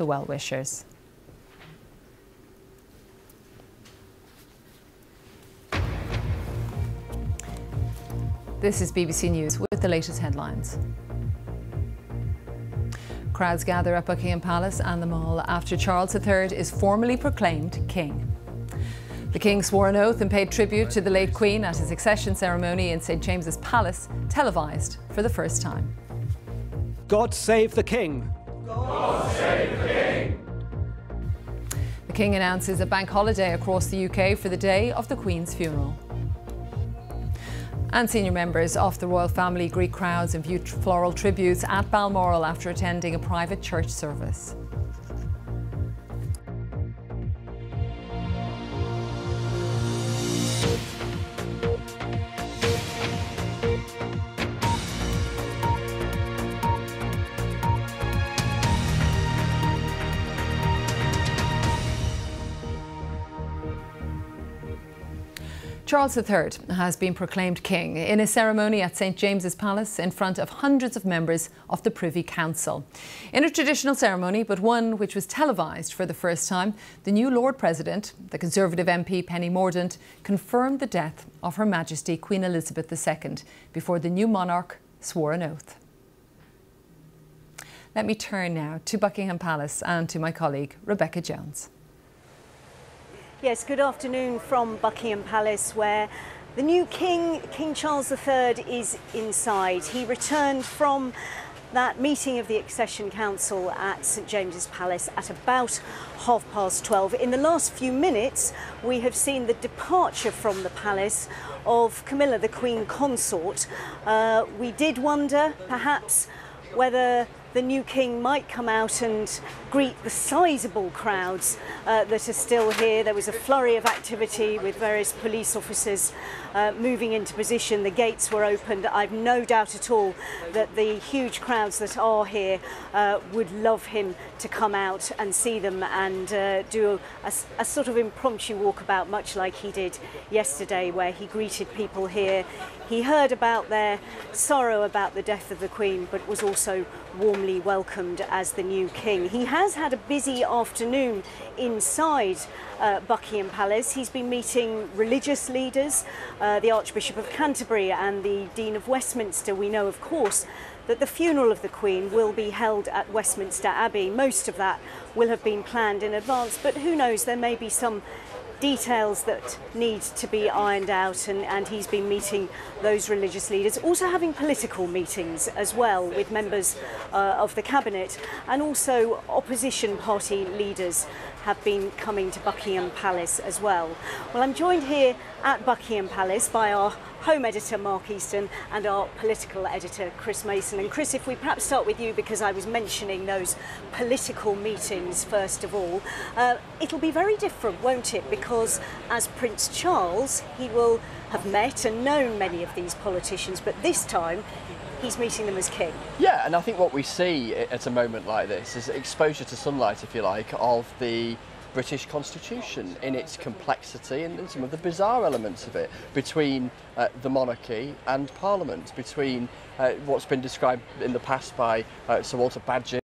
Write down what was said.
the well-wishers. This is BBC News with the latest headlines. Crowds gather at Buckingham Palace and the Mall after Charles III is formally proclaimed king. The King swore an oath and paid tribute to the late Queen at his accession ceremony in St James's Palace, televised for the first time. God save the King! The King! The King announces a bank holiday across the UK for the day of the Queen's funeral. And senior members of the royal family greet crowds and view floral tributes at Balmoral after attending a private church service. Charles III has been proclaimed king in a ceremony at St James's Palace in front of hundreds of members of the Privy Council. In a traditional ceremony, but one which was televised for the first time, the new Lord President, the Conservative MP Penny Mordaunt, confirmed the death of Her Majesty Queen Elizabeth II before the new monarch swore an oath. Let me turn now to Buckingham Palace and to my colleague Rebecca Jones. Yes, good afternoon from Buckingham Palace, where the new King, King Charles III, is inside. He returned from that meeting of the Accession Council at St James's Palace at about half past 12. In the last few minutes, we have seen the departure from the palace of Camilla, the Queen Consort. Uh, we did wonder, perhaps, whether the new king might come out and greet the sizable crowds uh, that are still here. There was a flurry of activity with various police officers uh, moving into position. The gates were opened. I've no doubt at all that the huge crowds that are here uh, would love him to come out and see them and uh, do a, a sort of impromptu walkabout, much like he did yesterday, where he greeted people here. He heard about their sorrow about the death of the Queen, but was also warmly welcomed as the new king. He has had a busy afternoon inside uh, Buckingham Palace. He's been meeting religious leaders, uh, the Archbishop of Canterbury and the Dean of Westminster. We know, of course, that the funeral of the Queen will be held at Westminster Abbey. Most of that will have been planned in advance, but who knows, there may be some details that need to be ironed out and, and he's been meeting those religious leaders, also having political meetings as well with members uh, of the cabinet and also opposition party leaders have been coming to Buckingham Palace as well. Well, I'm joined here at Buckingham Palace by our home editor Mark Easton and our political editor Chris Mason. And Chris, if we perhaps start with you because I was mentioning those political meetings first of all, uh, it'll be very different, won't it? Because as Prince Charles, he will have met and known many of these politicians, but this time he's meeting them as king. Yeah, and I think what we see at a moment like this is exposure to sunlight, if you like, of the British Constitution in its complexity and, some of the bizarre elements of it between uh, the monarchy and Parliament, between uh, what's been described in the past by uh, Sir Walter Bagehot